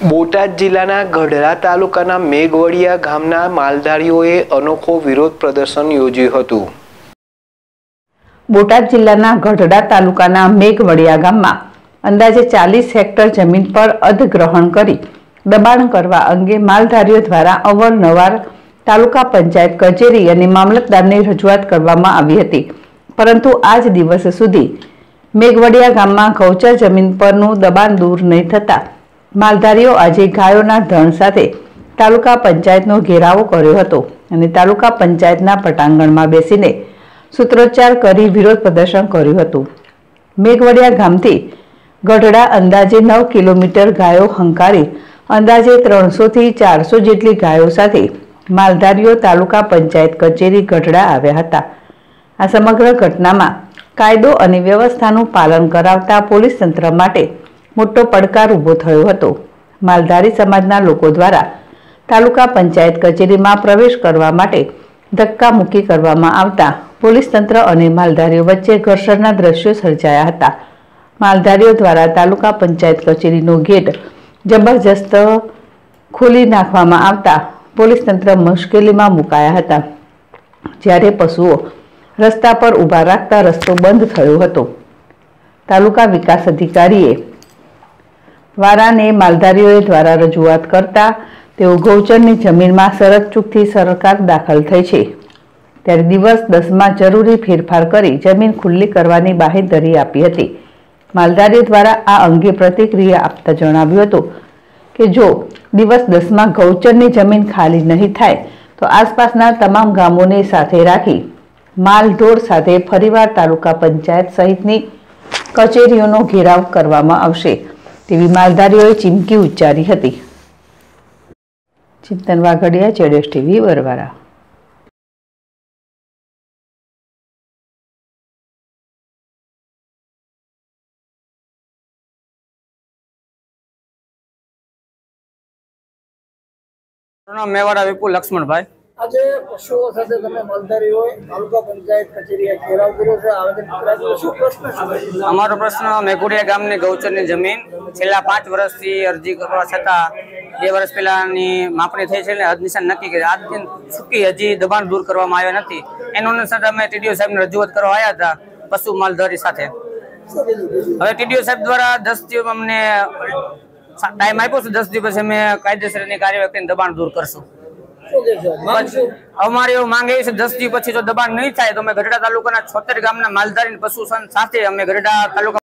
બોટાદ જિલ્લાના ગઢડા તાલુકાના મેઘવડિયા ગામના માલધારીઓએ અનોખો વિરોધ પ્રદર્શન યોજ્યું હતું. બોટાદ જિલ્લાના ગઢડા તાલુકાના મેઘવડિયા ગામમાં અંદાજે ચાલીસ હેક્ટર જમીન પર અધગ્રહણ કરી દબાણ કરવા અંગે માલધારીઓ દ્વારા અવારનવાર તાલુકા પંચાયત કચેરી અને મામલતદારને રજૂઆત કરવામાં આવી હતી. પરંતુ આજ દિવસ સુધી મેઘવડિયા ગામમાં ગૌચર જમીન પરનું દબાણ દૂર નહીં થતા માલધારીઓ આજે ગાયોના ધણ સાથે તાલુકા પંચાયતનો ઘેરાવો કર્યો હતો અને તાલુકા પંચાયતના પટાંગણમાં બેસીને સૂત્રોચ્ચાર કરી વિરોધ પ્રદર્શન કર્યું હતું. મેઘવડિયા ગામથી ગઢડા અંદાજે નવ કિલોમીટર ગાયો હંકારી, અંદાજે ત્રણસોથી ચારસો જેટલી ગાયો સાથે માલધારીઓ તાલુકા પંચાયત કચેરી ગઢડા આવ્યા હતા. આ સમગ્ર ઘટનામાં કાયદો અને વ્યવસ્થાનું પાલન કરાવતા પોલીસ તંત્ર માટે મોટો પડકાર ઊભો થયો હતો. માલધારી સમાજના લોકો દ્વારા તાલુકા પંચાયત કચેરીમાં પ્રવેશ કરવા માટે ધક્કા મૂકી કરવામાં આવતા પોલીસ તંત્ર અને માલધારીઓ વચ્ચે ઘર્ષણના દ્રશ્યો સર્જાયા હતા. માલધારીઓ દ્વારા તાલુકા પંચાયત કચેરીનો ગેટ જબરજસ્ત ખોલી નાખવામાં આવતા પોલીસ તંત્ર મુશ્કેલીમાં મુકાયા હતા. જ્યારે પશુઓ રસ્તા પર ઊભા રાખતા રસ્તો બંધ થયો હતો. તાલુકા વિકાસ અધિકારીએ વારાને માલધારીઓએ દ્વારા રજૂઆત કરતા તેઓ ગૌચરની જમીનમાં શરત ચૂકથી સરકાર દાખલ થઈ છે. ત્યારે દિવસ દસમાં જરૂરી ફેરફાર કરી જમીન ખુલ્લી કરવાની બાહેધરી આપી હતી. માલધારી દ્વારા આ અંગે પ્રતિક્રિયા આપતા જણાવ્યું હતું કે જો દિવસ દસમાં ગૌચરની જમીન ખાલી નહીં થાય, તો આસપાસના તમામ ગામોને સાથે રાખી માલઢોર સાથે ફરીવાર તાલુકા પંચાયત સહિતની કચેરીઓનો ઘેરાવ કરવામાં આવશે. તેવી માલધારીઓએ ચીમકી ઉચ્ચારી હતી. ચિંતન વાઘડિયા ચેડેશ ટીવી નામ મેવાડા વિપુલ લક્ષ્મણભાઈ. આજે પશુઓ સાથે તમે માલધારી હોય, તાલુકા પંચાયત કચેરીએ ઘેરાવ છે, આવેદન શું પ્રશ્ન છે અમારો પ્રશ્ન મેઘુડિયા ગામની ગૌચરની જમીન છેલ્લા પાંચ વર્ષથી અરજી કરવા છતાં બે વર્ષ પહેલાની માપણી થઈ છે અને હદ નિશાન નક્કી કરી આજ દિન સુધી હજી દબાણ દૂર કરવામાં આવ્યા નથી એનો અનુસાર અમે ટીડીઓ સાહેબને રજૂઆત કરવા આવ્યા હતા પશુ માલધારી સાથે? હવે ટીડીઓ સાહેબ દ્વારા દસ દિવસ અમને ટાઈમ આપ્યો છે, દસ દિવસ અમે કાયદેસરની કાર્યવાહી કરીને દબાણ દૂર કરશું? અમારી એવું માંગ એવી છે, દસ દિવસ પછી જો દબાણ નહીં થાય તો અમે ગઢડા તાલુકાના છોતેર ગામના માલધારી પશુ સાથે અમે ગઢડા તાલુકા